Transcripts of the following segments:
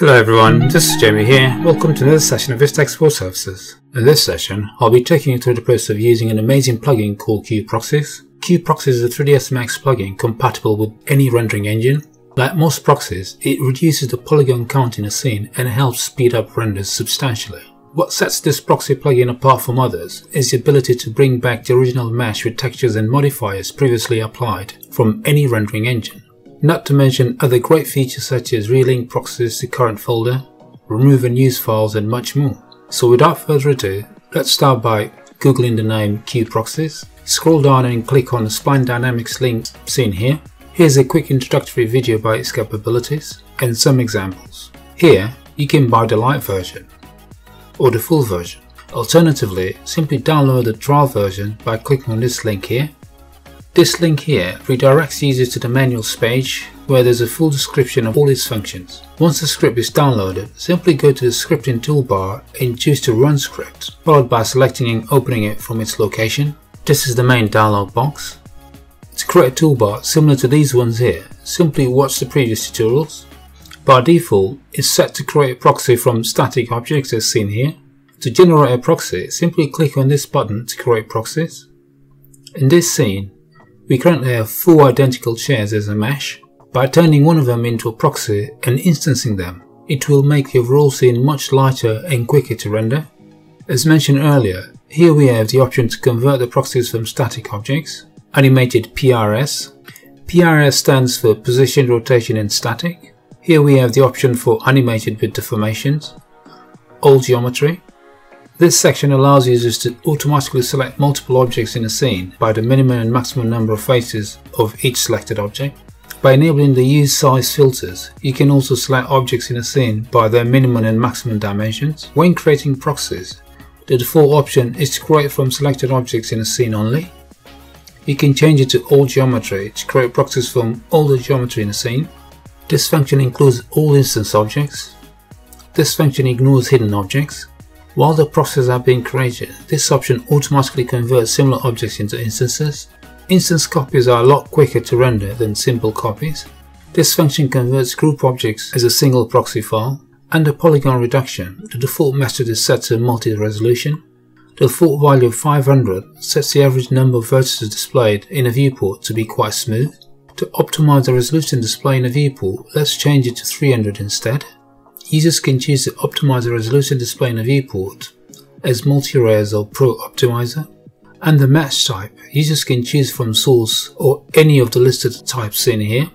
Hello everyone, this is Jamie here. Welcome to another session of Vista Export Services. In this session, I'll be taking you through the process of using an amazing plugin called QProxies. QProxies is a 3ds Max plugin compatible with any rendering engine. Like most proxies, it reduces the polygon count in a scene and helps speed up renders substantially. What sets this proxy plugin apart from others is the ability to bring back the original mesh with textures and modifiers previously applied from any rendering engine. Not to mention other great features such as relink proxies to current folder, remove unused files and much more. So without further ado, let's start by googling the name QProxies. Scroll down and click on the Spline Dynamics link seen here. Here's a quick introductory video about its capabilities and some examples. Here, you can buy the light version or the full version. Alternatively, simply download the trial version by clicking on this link here this link here redirects users to the manuals page where there's a full description of all its functions. Once the script is downloaded, simply go to the scripting toolbar and choose to run script, followed by selecting and opening it from its location. This is the main dialog box. To create a toolbar similar to these ones here, simply watch the previous tutorials. By default, it's set to create a proxy from static objects as seen here. To generate a proxy, simply click on this button to create proxies. In this scene, we currently have four identical chairs as a mesh. By turning one of them into a proxy and instancing them, it will make the overall scene much lighter and quicker to render. As mentioned earlier, here we have the option to convert the proxies from static objects, animated PRS. PRS stands for position, rotation and static. Here we have the option for animated with deformations, all geometry, this section allows users to automatically select multiple objects in a scene by the minimum and maximum number of faces of each selected object. By enabling the use size filters, you can also select objects in a scene by their minimum and maximum dimensions. When creating proxies, the default option is to create from selected objects in a scene only. You can change it to all geometry to create proxies from all the geometry in a scene. This function includes all instance objects. This function ignores hidden objects. While the proxies are being created, this option automatically converts similar objects into instances. Instance copies are a lot quicker to render than simple copies. This function converts group objects as a single proxy file. Under polygon reduction, the default method is set to multi-resolution. The default value of 500 sets the average number of vertices displayed in a viewport to be quite smooth. To optimize the resolution display in a viewport, let's change it to 300 instead. Users can choose to optimize the resolution display in a viewport as multi-res or Pro Optimizer. And the mesh type, users can choose from source or any of the listed types in here.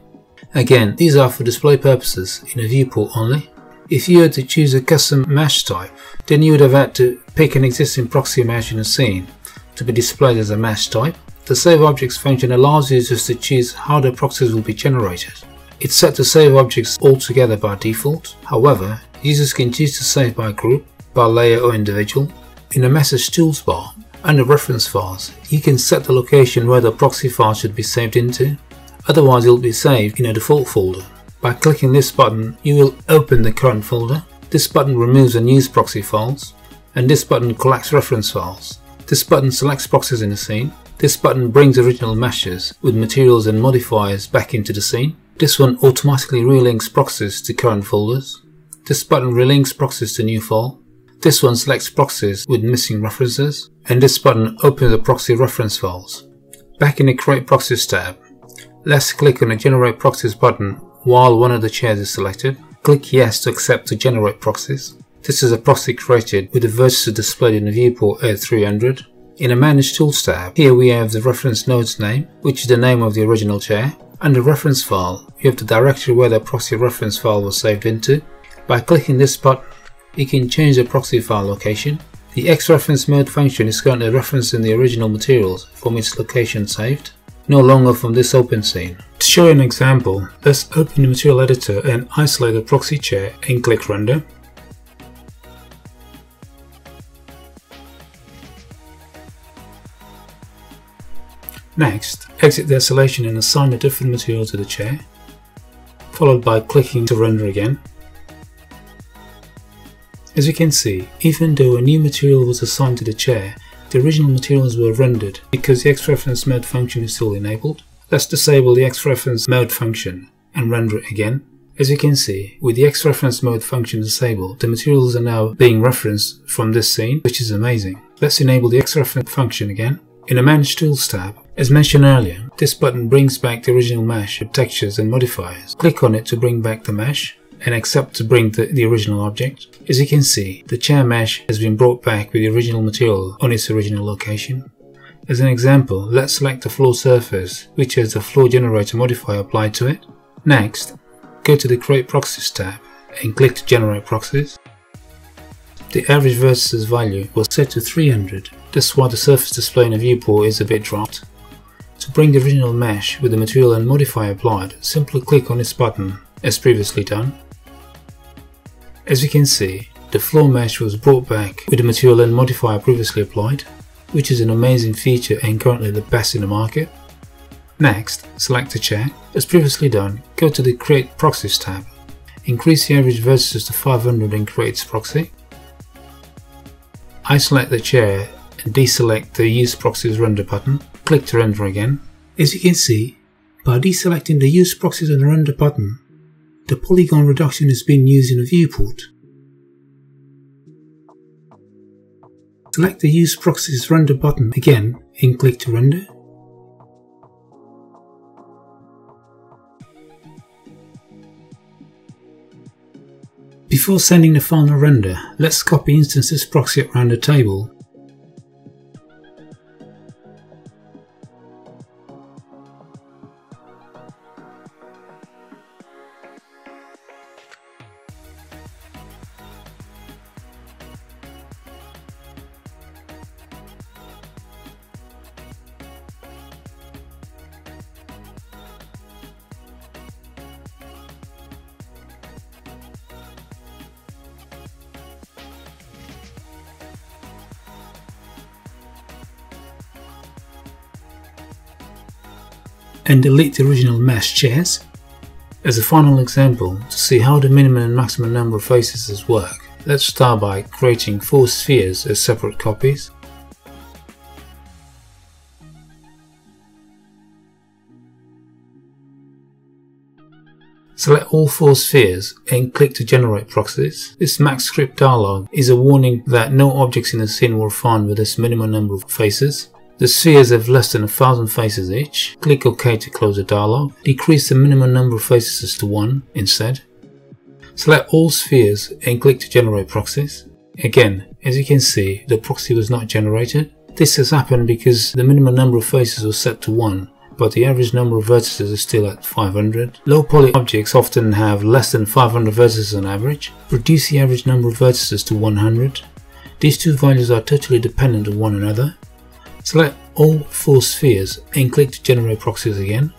Again, these are for display purposes in a viewport only. If you had to choose a custom mesh type, then you would have had to pick an existing proxy mesh in a scene to be displayed as a mesh type. The Save Objects function allows users to choose how the proxies will be generated. It's set to save objects altogether by default. However, users can choose to save by group, by layer or individual. In the Manage Tools bar, under reference files, you can set the location where the proxy file should be saved into. Otherwise, it will be saved in a default folder. By clicking this button, you will open the current folder. This button removes unused proxy files, and this button collects reference files. This button selects proxies in the scene. This button brings original meshes with materials and modifiers back into the scene. This one automatically relinks proxies to current folders. This button relinks proxies to new file. This one selects proxies with missing references. And this button opens the proxy reference files. Back in the Create Proxies tab, let's click on the Generate Proxies button while one of the chairs is selected. Click Yes to accept to generate proxies. This is a proxy created with the vertices displayed in the viewport at 300. In the Manage Tools tab, here we have the reference node's name, which is the name of the original chair. Under reference file, you have the directory where the proxy reference file was saved into. By clicking this button, you can change the proxy file location. The xReference mode function is currently referencing the original materials from its location saved, no longer from this open scene. To show you an example, let's open the material editor and isolate the proxy chair and click render. Next, exit the isolation and assign a different material to the chair, followed by clicking to render again. As you can see, even though a new material was assigned to the chair, the original materials were rendered because the X-reference mode function is still enabled. Let's disable the X-reference mode function and render it again. As you can see, with the X-reference mode function disabled, the materials are now being referenced from this scene, which is amazing. Let's enable the X-reference function again. In the Manage Tools tab, as mentioned earlier, this button brings back the original mesh with textures and modifiers. Click on it to bring back the mesh and accept to bring the, the original object. As you can see, the chair mesh has been brought back with the original material on its original location. As an example, let's select the floor surface, which has the floor generator modifier applied to it. Next, go to the Create Proxies tab and click to generate proxies. The average vertices value was set to 300, that's why the surface display in the viewport is a bit dropped. To bring the original mesh with the material and modifier applied, simply click on this button, as previously done. As you can see, the floor mesh was brought back with the material and modifier previously applied, which is an amazing feature and currently the best in the market. Next, select the chair. As previously done, go to the Create Proxies tab. Increase the average vertices to 500 and create proxy. I select the chair and deselect the Use Proxies Render button. Click to render again. As you can see, by deselecting the Use Proxies and Render button, the polygon reduction has been used in the viewport. Select the Use Proxies Render button again and click to render. Before sending the final render, let's copy instances proxy around the table and delete the original mesh chairs. As a final example, to see how the minimum and maximum number of faces work, let's start by creating four spheres as separate copies. Select all four spheres and click to generate proxies. This max script dialog is a warning that no objects in the scene were found with this minimum number of faces. The spheres have less than a thousand faces each. Click OK to close the dialog. Decrease the minimum number of faces to 1 instead. Select all spheres and click to generate proxies. Again, as you can see, the proxy was not generated. This has happened because the minimum number of faces was set to 1, but the average number of vertices is still at 500. Low poly objects often have less than 500 vertices on average. Reduce the average number of vertices to 100. These two values are totally dependent on one another. Select all four spheres and click to generate proxies again.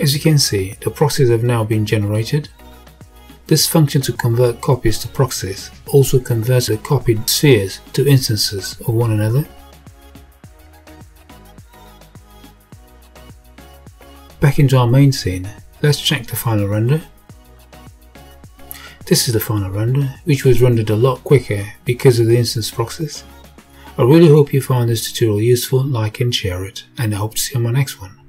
As you can see, the proxies have now been generated. This function to convert copies to proxies also converts the copied spheres to instances of one another. Back into our main scene, let's check the final render. This is the final render, which was rendered a lot quicker because of the instance proxies. I really hope you found this tutorial useful, like and share it, and I hope to see you on my next one.